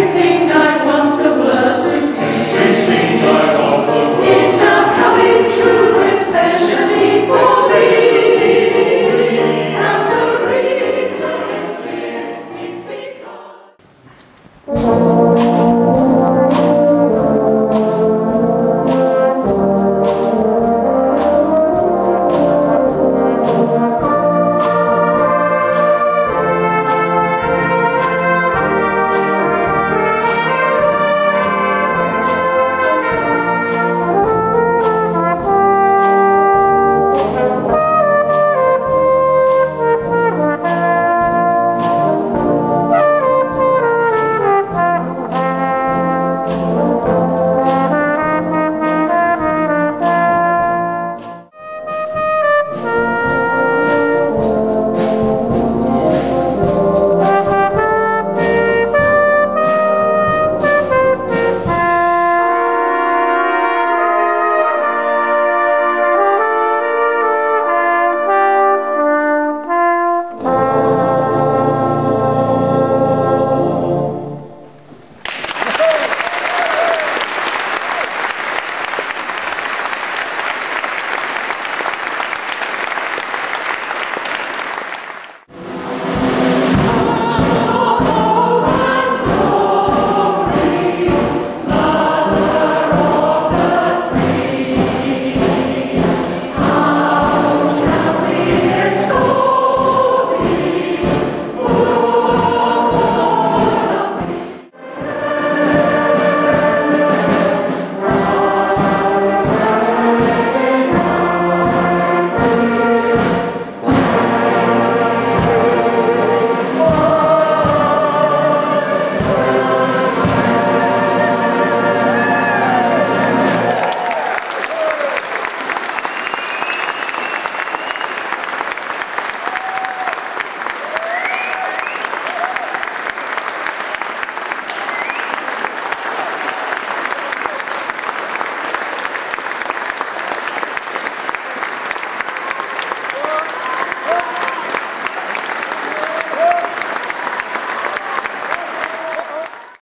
everything I